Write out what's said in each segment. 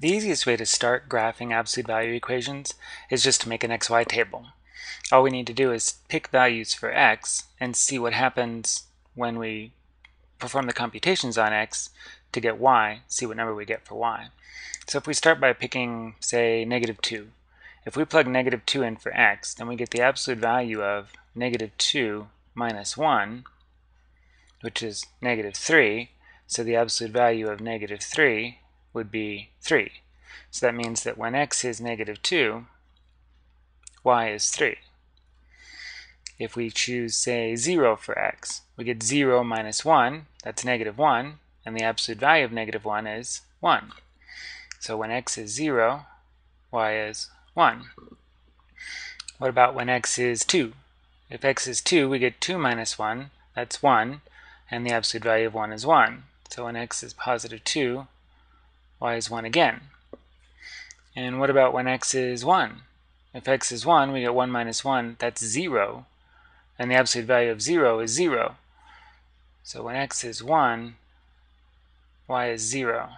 The easiest way to start graphing absolute value equations is just to make an xy table. All we need to do is pick values for x and see what happens when we perform the computations on x to get y, see what number we get for y. So if we start by picking, say, negative 2, if we plug negative 2 in for x, then we get the absolute value of negative 2 minus 1, which is negative 3, so the absolute value of negative 3 would be 3. So that means that when x is negative 2, y is 3. If we choose, say, 0 for x, we get 0 minus 1, that's negative 1, and the absolute value of negative 1 is 1. So when x is 0, y is 1. What about when x is 2? If x is 2, we get 2 minus 1, that's 1, and the absolute value of 1 is 1. So when x is positive 2, y is 1 again. And what about when x is 1? If x is 1, we get 1 minus 1, that's 0. And the absolute value of 0 is 0. So when x is 1, y is 0.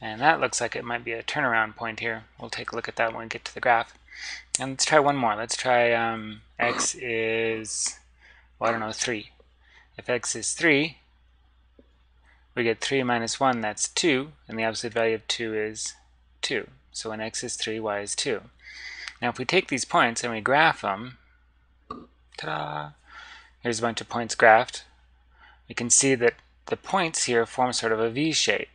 And that looks like it might be a turnaround point here. We'll take a look at that when we get to the graph. And let's try one more. Let's try um, x is, well, I don't know, 3. If x is 3, we get 3 minus 1, that's 2, and the absolute value of 2 is 2. So when x is 3, y is 2. Now if we take these points and we graph them, ta-da, here's a bunch of points graphed, we can see that the points here form sort of a V shape.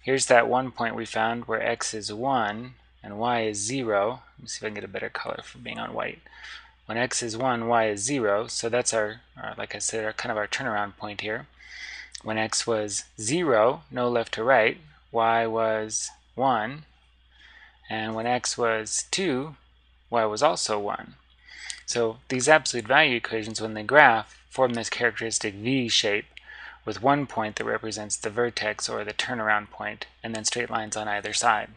Here's that one point we found where x is 1 and y is 0. Let me see if I can get a better color for being on white. When x is 1, y is 0, so that's our, our like I said, our, kind of our turnaround point here. When x was 0, no left to right, y was 1. And when x was 2, y was also 1. So these absolute value equations, when they graph, form this characteristic V shape with one point that represents the vertex or the turnaround point, and then straight lines on either side.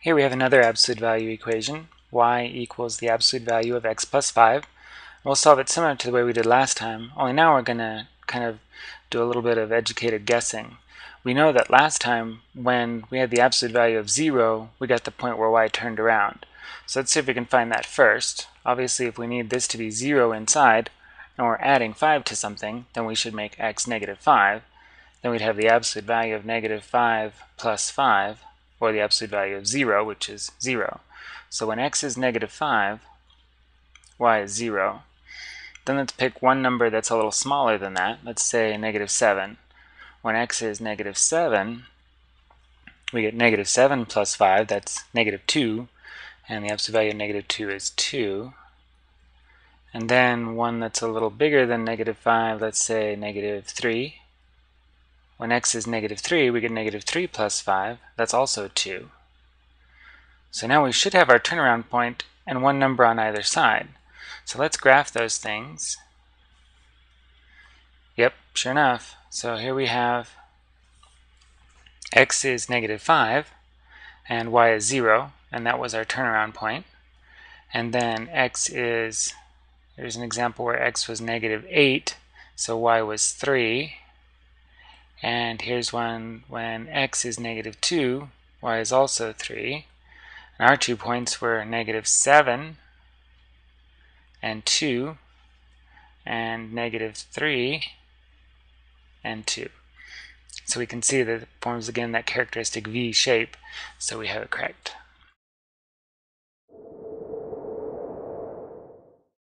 Here we have another absolute value equation. y equals the absolute value of x plus 5. We'll solve it similar to the way we did last time, only now we're going to kind of do a little bit of educated guessing. We know that last time when we had the absolute value of 0, we got the point where y turned around. So let's see if we can find that first. Obviously if we need this to be 0 inside, and we're adding 5 to something, then we should make x negative 5. Then we'd have the absolute value of negative 5 plus 5, or the absolute value of 0, which is 0. So when x is negative 5, y is 0. Then let's pick one number that's a little smaller than that. Let's say negative 7. When x is negative 7, we get negative 7 plus 5, that's negative 2, and the absolute value of negative 2 is 2. And then one that's a little bigger than negative 5, let's say negative 3. When x is negative 3, we get negative 3 plus 5, that's also 2. So now we should have our turnaround point and one number on either side. So let's graph those things. Yep, sure enough. So here we have x is negative 5 and y is 0 and that was our turnaround point. And then x is, here's an example where x was negative 8 so y was 3 and here's one when x is negative 2 y is also 3 and our two points were negative 7 and 2 and negative 3 and 2. So we can see that it forms again that characteristic V shape, so we have it correct.